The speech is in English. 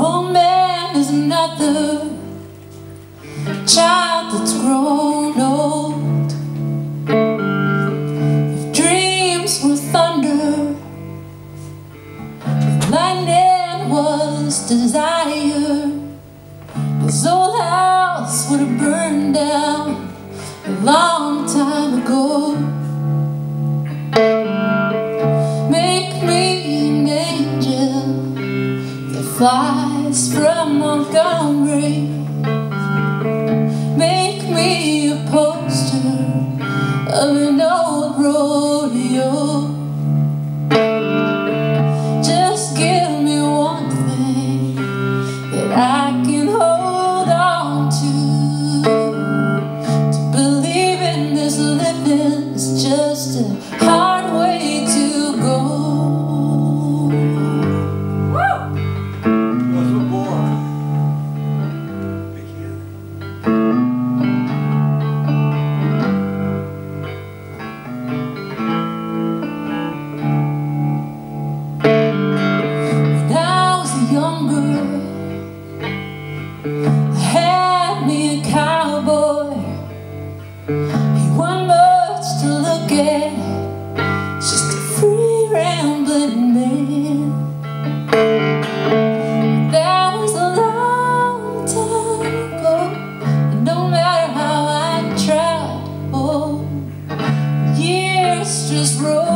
Old man is another child that's grown old. If dreams were thunder, if lightning was desire, this old house would have burned down a long time ago. Make from Montgomery. had me a cowboy. He wanted much to look at, just a free rambling man. That was a long time ago, and no matter how I tried, oh, years just rolled.